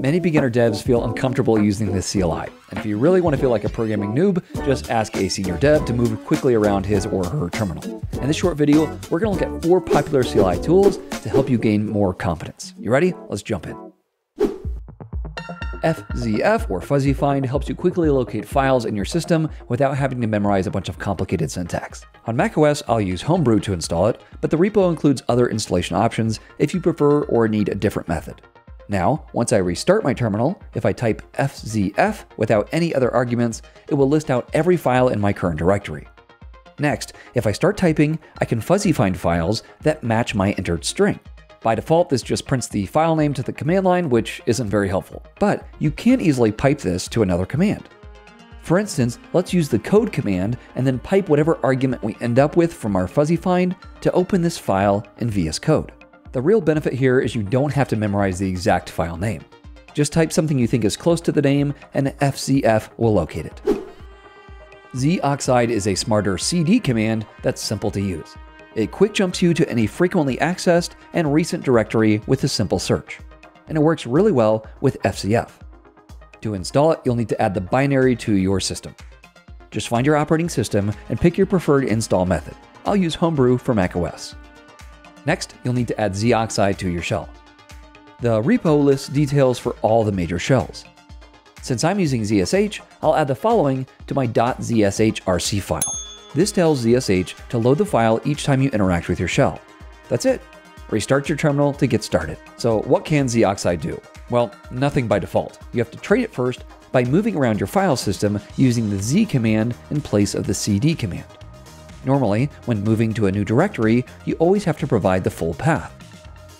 Many beginner devs feel uncomfortable using this CLI, and if you really want to feel like a programming noob, just ask a senior dev to move quickly around his or her terminal. In this short video, we're going to look at four popular CLI tools to help you gain more confidence. You ready? Let's jump in. FZF or Fuzzy Find helps you quickly locate files in your system without having to memorize a bunch of complicated syntax. On macOS, I'll use Homebrew to install it, but the repo includes other installation options if you prefer or need a different method. Now, once I restart my terminal, if I type FZF without any other arguments, it will list out every file in my current directory. Next, if I start typing, I can fuzzy find files that match my entered string. By default, this just prints the file name to the command line, which isn't very helpful. But you can easily pipe this to another command. For instance, let's use the code command and then pipe whatever argument we end up with from our fuzzy find to open this file in VS Code. The real benefit here is you don't have to memorize the exact file name. Just type something you think is close to the name and FZF will locate it. zoxide is a smarter cd command that's simple to use. It quick jumps you to any frequently accessed and recent directory with a simple search. And it works really well with FZF. To install it, you'll need to add the binary to your system. Just find your operating system and pick your preferred install method. I'll use Homebrew for macOS. Next, you'll need to add zoxide to your shell. The repo lists details for all the major shells. Since I'm using ZSH, I'll add the following to my .zshrc file. This tells ZSH to load the file each time you interact with your shell. That's it. Restart your terminal to get started. So what can zoxide do? Well, nothing by default. You have to trade it first by moving around your file system using the z command in place of the cd command. Normally, when moving to a new directory, you always have to provide the full path.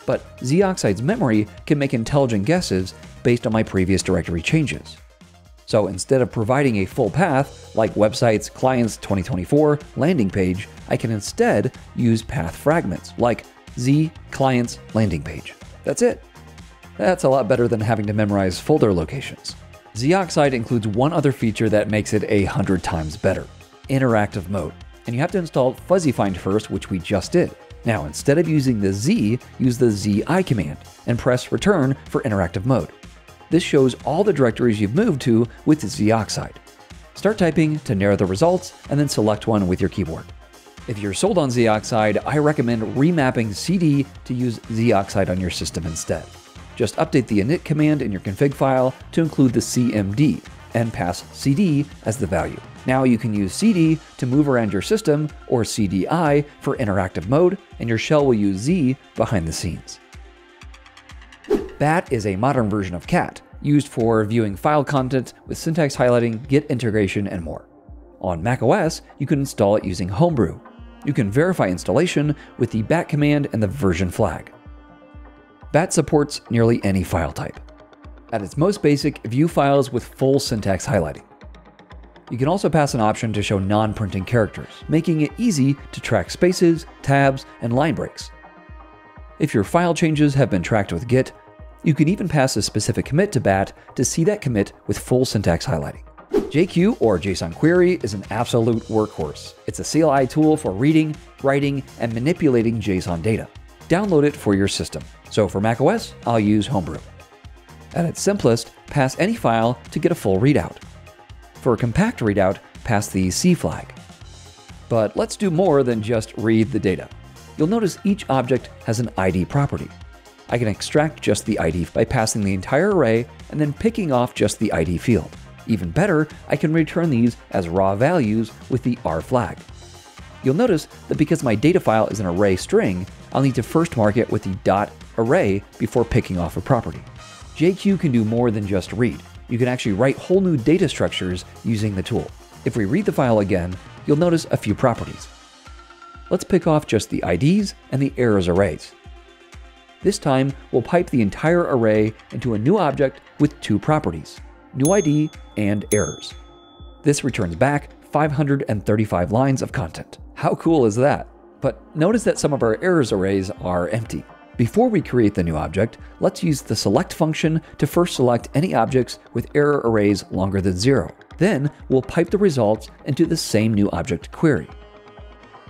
But zoxide's memory can make intelligent guesses based on my previous directory changes. So instead of providing a full path, like websites, clients 2024, landing page, I can instead use path fragments, like z clients landing page. That's it. That's a lot better than having to memorize folder locations. zoxide includes one other feature that makes it a hundred times better interactive mode. And you have to install Fuzzy Find first, which we just did. Now, instead of using the Z, use the ZI command and press return for interactive mode. This shows all the directories you've moved to with zoxide. Start typing to narrow the results and then select one with your keyboard. If you're sold on zoxide, I recommend remapping cd to use zoxide on your system instead. Just update the init command in your config file to include the cmd and pass cd as the value. Now you can use cd to move around your system or cdi for interactive mode, and your shell will use z behind the scenes. Bat is a modern version of cat, used for viewing file content with syntax highlighting, Git integration, and more. On macOS, you can install it using Homebrew. You can verify installation with the bat command and the version flag. Bat supports nearly any file type. At its most basic, view files with full syntax highlighting. You can also pass an option to show non-printing characters, making it easy to track spaces, tabs, and line breaks. If your file changes have been tracked with Git, you can even pass a specific commit to BAT to see that commit with full syntax highlighting. JQ or JSON Query is an absolute workhorse. It's a CLI tool for reading, writing, and manipulating JSON data. Download it for your system. So for macOS, I'll use Homebrew. At its simplest, pass any file to get a full readout. For a compact readout, pass the C flag. But let's do more than just read the data. You'll notice each object has an ID property. I can extract just the ID by passing the entire array and then picking off just the ID field. Even better, I can return these as raw values with the R flag. You'll notice that because my data file is an array string, I'll need to first mark it with the dot array before picking off a property. JQ can do more than just read. You can actually write whole new data structures using the tool. If we read the file again, you'll notice a few properties. Let's pick off just the IDs and the errors arrays. This time, we'll pipe the entire array into a new object with two properties, new ID and errors. This returns back 535 lines of content. How cool is that? But notice that some of our errors arrays are empty. Before we create the new object, let's use the select function to first select any objects with error arrays longer than zero. Then we'll pipe the results into the same new object query.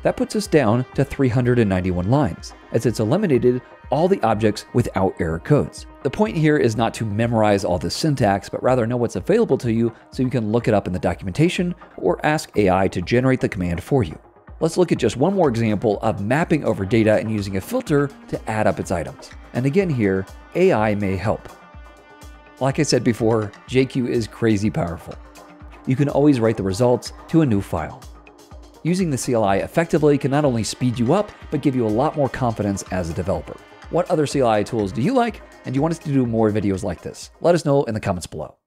That puts us down to 391 lines, as it's eliminated all the objects without error codes. The point here is not to memorize all the syntax, but rather know what's available to you so you can look it up in the documentation or ask AI to generate the command for you. Let's look at just one more example of mapping over data and using a filter to add up its items. And again here, AI may help. Like I said before, JQ is crazy powerful. You can always write the results to a new file. Using the CLI effectively can not only speed you up, but give you a lot more confidence as a developer. What other CLI tools do you like, and do you want us to do more videos like this? Let us know in the comments below.